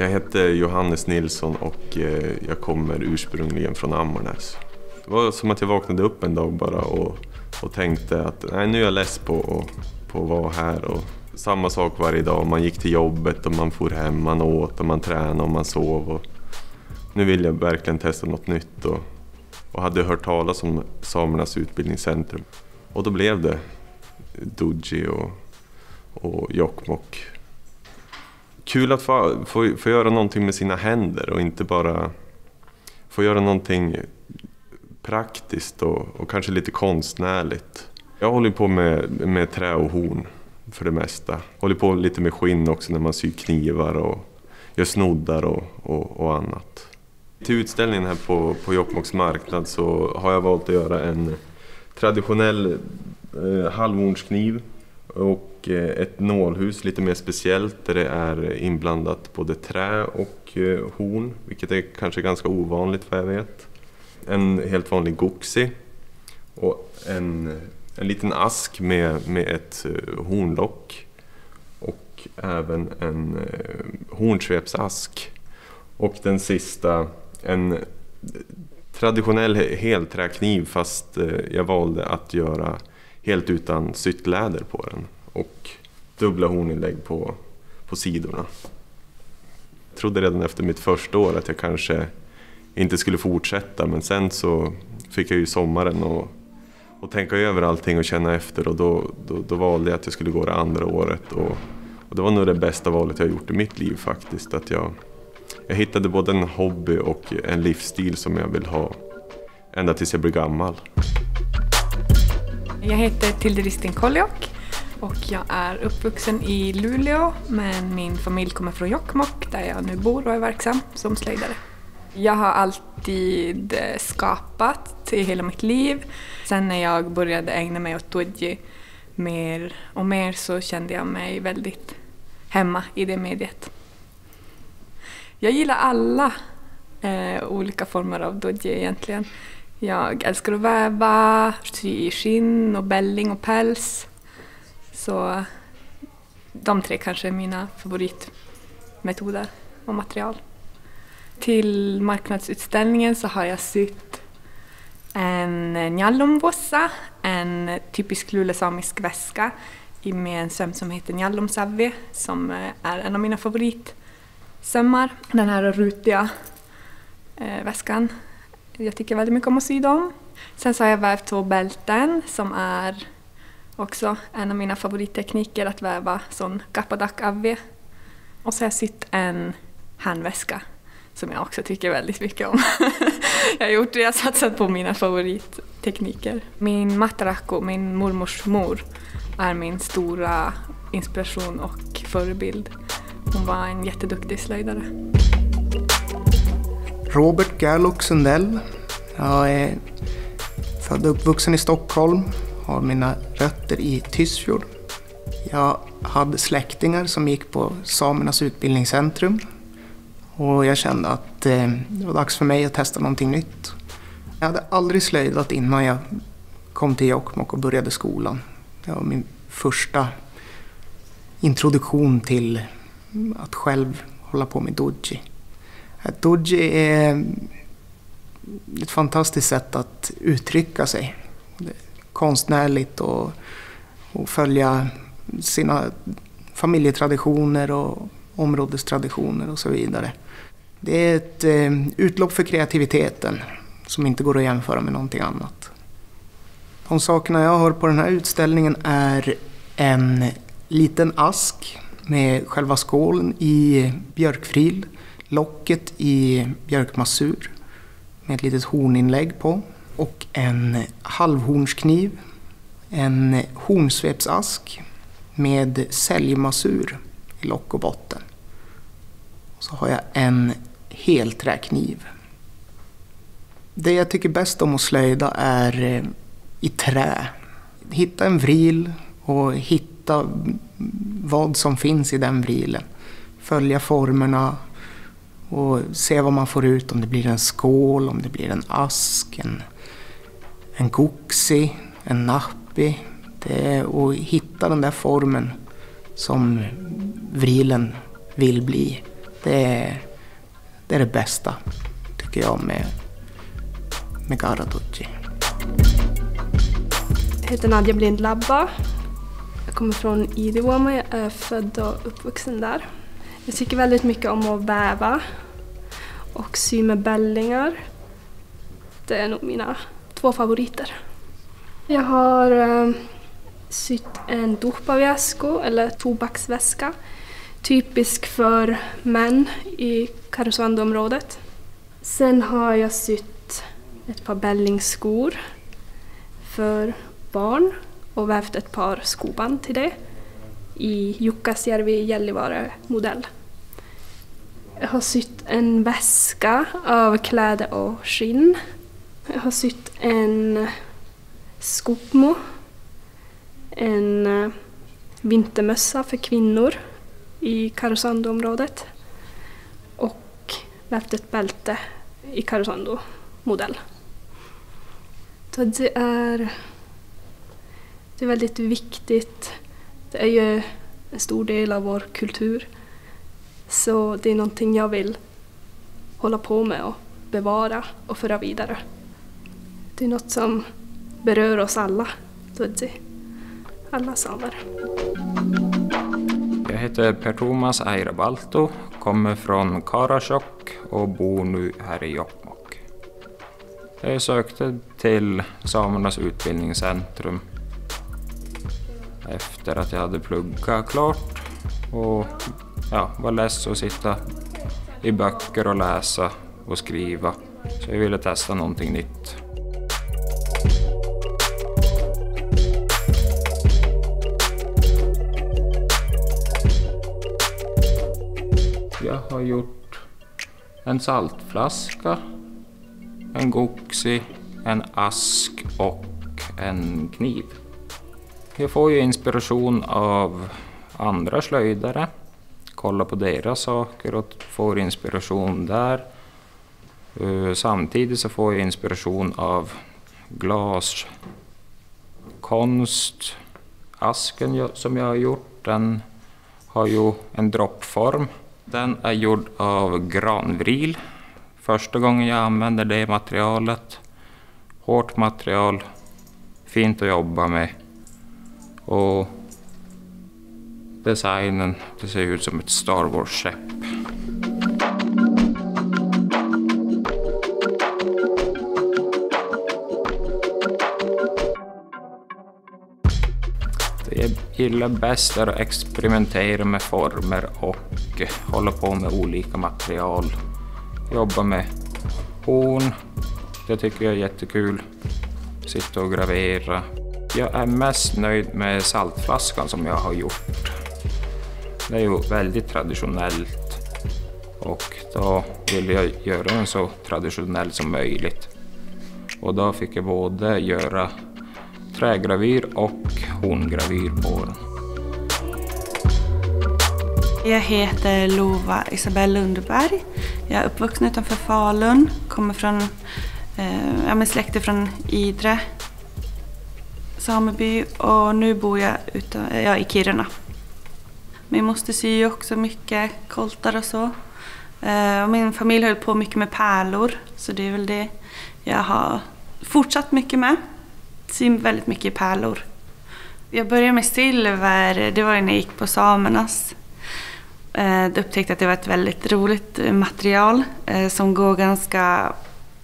Jag heter Johannes Nilsson och eh, jag kommer ursprungligen från Ammarnäs. Det var som att jag vaknade upp en dag bara och, och tänkte att nej, nu är jag less på, att- på att vara här. Och samma sak varje dag. Man gick till jobbet och man for hem, man åt och man tränade och man sov. Och nu vill jag verkligen testa något nytt och, och hade hört talas om Samernas utbildningscentrum. Och då blev det Duji och, och Jokkmokk. Kul att få, få, få göra någonting med sina händer och inte bara få göra någonting praktiskt och, och kanske lite konstnärligt. Jag håller på med, med trä och horn för det mesta. Håller på lite med skinn också när man syr knivar och gör snoddar och, och, och annat. Till utställningen här på, på Jokkmokks marknad så har jag valt att göra en traditionell eh, halvhornskniv och eh, ett nålhus lite mer speciellt där det är inblandat både trä och eh, horn, vilket är kanske ganska ovanligt vad jag vet. En helt vanlig goxi och en, en liten ask med, med ett eh, hornlock och även en hornsvepsask. Och den sista, en traditionell helträkniv fast jag valde att göra helt utan syttläder på den och dubbla horninlägg på, på sidorna. Jag trodde redan efter mitt första år att jag kanske inte skulle fortsätta men sen så fick jag ju sommaren och, och tänka över allting och känna efter och då, då, då valde jag att jag skulle gå det andra året och, och det var nog det bästa valet jag gjort i mitt liv faktiskt. Att jag, jag hittade både en hobby och en livsstil som jag vill ha ända tills jag blir gammal. Jag heter Tilde Ristin Koljok och jag är uppvuxen i Luleå men min familj kommer från Jokkmokk där jag nu bor och är verksam som slöjdare. Jag har alltid eh, skapat i hela mitt liv. Sen när jag började ägna mig åt doji mer och mer så kände jag mig väldigt hemma i det mediet. Jag gillar alla eh, olika former av doji egentligen. Jag älskar att väva, sy i skinn och bälling och päls. Så de tre kanske är mina favoritmetoder och material. Till marknadsutställningen så har jag sytt en njallomvossa, en typisk lulesamisk väska i- med en söm som heter njallomsavvi som eh, är en av mina favoritsömmar. Den här rutiga eh, väskan. Jag tycker väldigt mycket om att sy dem. Sen så har jag vävt två bälten som är också en av mina favorittekniker att väva sån kapadak avve. Och så har jag sytt en handväska som jag också tycker väldigt mycket om. jag har gjort det, jag har satsat på mina favorittekniker. Min matarako, min mormors mor, är min stora inspiration och förebild. Hon var en jätteduktig slöjdare. Robert Gerlock Sundell. Jag är född och uppvuxen i Stockholm, har mina rötter i Tysfjord. Jag hade släktingar som gick på Samernas utbildningscentrum och jag kände att eh, det var dags för mig att testa någonting nytt. Jag hade aldrig slöjdat innan jag kom till Jokkmokk och började skolan. Det var min första introduktion till att själv hålla på med doji. Att Doji är ett fantastiskt sätt att uttrycka sig. Konstnärligt och, och följa sina familjetraditioner och områdestraditioner och så vidare. Det är ett eh, utlopp för kreativiteten som inte går att jämföra med någonting annat. De sakerna jag har på den här utställningen är en liten ask med själva skålen i björkfril locket i björkmassur med ett litet horninlägg på och en halvhornskniv, en hornsvepsask med säljmassur i lock och botten. Och Så har jag en helträkniv. Det jag tycker bäst om att slöjda är eh, i trä. Hitta en vril och hitta vad som finns i den vrilen. Följa formerna, och se vad man får ut, om det blir en skål, om det blir en ask, en, en goxi, en nappi. Det är att hitta den där formen som vrilen vill bli Det är det, är det bästa, tycker jag, med, med Garadoji. Jag heter Nadja Blind Labba. Jag kommer från Idivuoma, jag är född och uppvuxen där. Jag tycker väldigt mycket om att väva och sy med bällingar. Det är nog mina två favoriter. Jag har eh, sytt en dopavjasko, eller tobaksväska, typisk för män i Karesuando-området. Sen har jag sytt ett par bällingskor för barn och vävt ett par skoband till det i Jukkasjärvi Gällivare-modell. Jag har sytt en väska av kläder och skinn. Jag har sytt en skopmo, en eh, vintermössa för kvinnor i Karesuando-området och vävt ett bälte i Karesuando-modell. Så det är, det är väldigt viktigt. Det är ju en stor del av vår kultur. Så det är någonting jag vill hålla på med och bevara och föra vidare. Det är något som berör oss alla, alla samer. Jag heter Per-Tomas Airabalto, kommer från Karasjok och bor nu här i Jokkmokk. Jag sökte till Samernas utbildningscentrum efter att jag hade pluggat klart och ja, var less att sitta i böcker och läsa och skriva. Så jag ville testa någonting nytt. Jag har gjort en saltflaska, en goxi, en ask och en kniv. Jag får ju inspiration av andra slöjdare, kollar på deras saker och får inspiration där. Eh, samtidigt så får jag inspiration av glaskonst. Asken som jag har gjort, den har ju en droppform. Den är gjord av granvril. Första gången jag använder det materialet. Hårt material, fint att jobba med. Och designen, det ser ut som ett Star Wars-skepp. Det jag gillar bäst är att experimentera med former och hålla på med olika material. Jobba med horn, det tycker jag är jättekul. Sitta och gravera, jag är mest nöjd med saltflaskan som jag har gjort. Det är ju väldigt traditionellt och då ville jag göra den så traditionell som möjligt. Och då fick jag både göra trägravyr och horngravyr på den. Jag heter Lova Isabelle Lundberg. Jag är uppvuxen utanför Falun, kommer från eh, ja, släkter från Idre sameby och nu bor jag utan, ja, i Kiruna. Min moster syr också mycket koltar och så. Eh, och min familj höll på mycket med pärlor så det är väl det jag har fortsatt mycket med. Syr väldigt mycket pärlor. Jag började med silver, det var när jag gick på Samernas. Eh, jag upptäckte att det var ett väldigt roligt eh, material som går ganska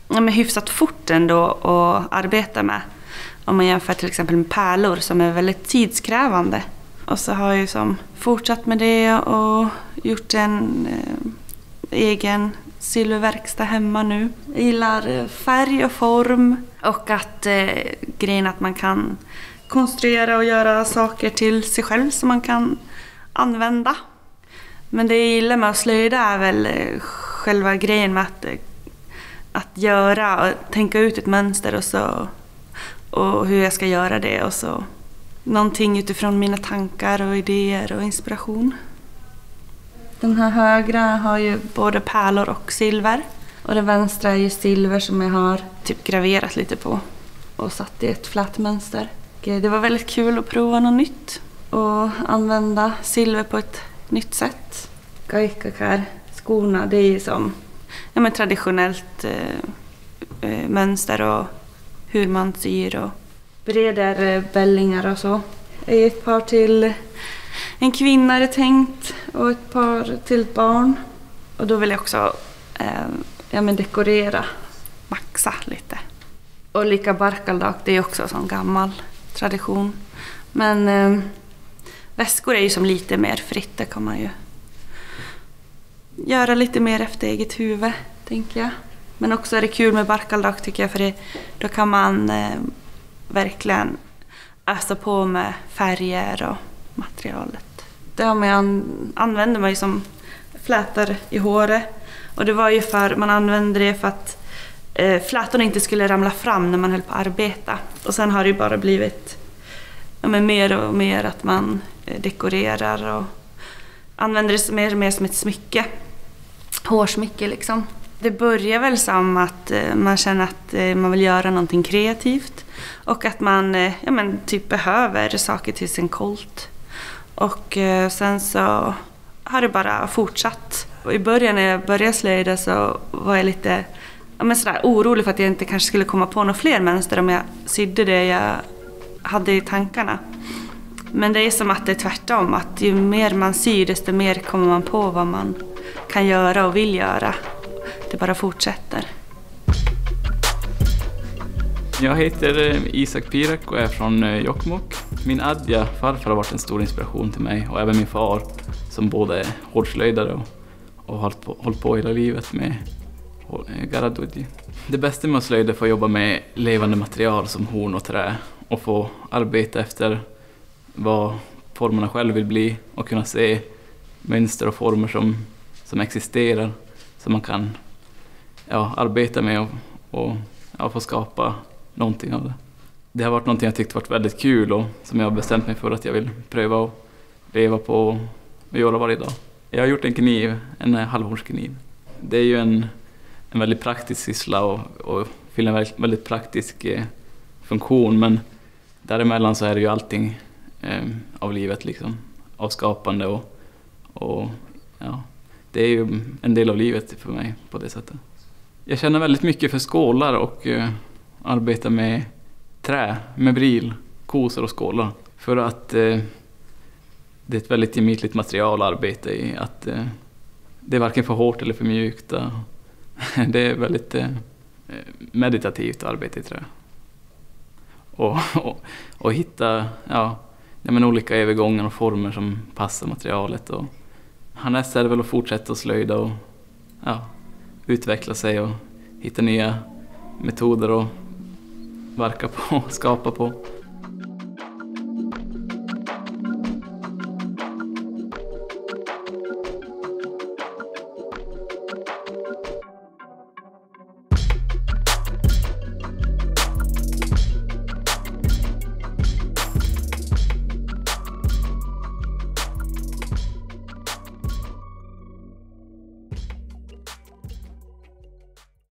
ja, men hyfsat fort ändå att arbeta med. Om man jämför till exempel med pärlor som är väldigt tidskrävande. Och så har jag som fortsatt med det och gjort en eh, egen silververkstad hemma nu. Jag gillar eh, färg och form och att eh, grejen att man kan konstruera och göra saker till sig själv som man kan använda. Men det jag gillar med att slöjda är väl eh, själva grejen med att, eh, att göra och tänka ut ett mönster och så och hur jag ska göra det och så någonting utifrån mina tankar och idéer och inspiration. Den här högra har ju både pärlor och silver och den vänstra är ju silver som jag har typ graverat lite på och satt i ett flätmönster. Det var väldigt kul att prova något nytt och använda silver på ett nytt sätt. Gaikakar, skorna det är ju som ja, men traditionellt eh, eh mönster och hur man syr och breder eh, bällingar och så. Ett par till en kvinna är det tänkt och ett par till ett barn. Och då vill jag också eh, ja, men dekorera, maxa lite. Och lika barkaldak, det är också en sån gammal tradition. Men eh, väskor är ju som lite mer fritt, det kan man ju göra lite mer efter eget huvud, tänker jag. Men också är det kul med barkaldak tycker jag, för det, då kan man eh, verkligen ösa på med färger och materialet. Det har man, använder man ju som flätor i håret. Och det var ju för, man använde det för att eh, flätorna inte skulle ramla fram när man höll på att arbeta. Och sen har det ju bara blivit ja, men mer och mer att man eh, dekorerar och använder det mer och mer som ett smycke. Hårsmycke liksom. Det börjar väl som att eh, man känner att eh, man vill göra någonting kreativt och att man eh, ja, men typ behöver saker till sin kolt. Och eh, sen så har det bara fortsatt. Och I början när jag började slöjda så var jag lite ja, men sådär, orolig för att jag inte kanske skulle komma på några fler mönster om jag sydde det jag hade i tankarna. Men det är som att det är tvärtom, att ju mer man syr desto mer kommer man på vad man kan göra och vill göra. Det bara fortsätter. Jag heter eh, Isak Pirak och är från eh, Jokkmokk. Min adja, farfar, har varit en stor inspiration till mig och även min far som både är hårdslöjdare och, och har hållit på, hållit på hela livet med eh, garadudji. Det bästa med att slöjda är att få jobba med levande material som horn och trä och få arbeta efter vad formerna själv vill bli och kunna se mönster och former som, som existerar som man kan ja, arbeta med och, och ja, få skapa någonting av det. Det har varit någonting jag tyckt varit väldigt kul och som jag har bestämt mig för att jag vill pröva att leva på och göra varje dag. Jag har gjort en kniv, en eh, halvhornskniv. Det är ju en, en väldigt praktisk syssla och, och fyller en väldigt, väldigt praktisk eh, funktion men däremellan så är det ju allting eh, av livet liksom. Av skapande och, och ja, det är ju en del av livet för mig på det sättet. Jag känner väldigt mycket för skålar och eh, arbeta med trä, med bril, kosor och skålar. För att eh, det är ett väldigt gemytligt material att arbeta i. Att, eh, det är varken för hårt eller för mjukt. det är väldigt eh, meditativt att arbeta i trä. Och, och, och hitta ja, ja, men olika övergångar och former som passar materialet. Och härnäst är det väl att fortsätta att slöjda och ja, utveckla sig och hitta nya metoder och verka på och skapa på.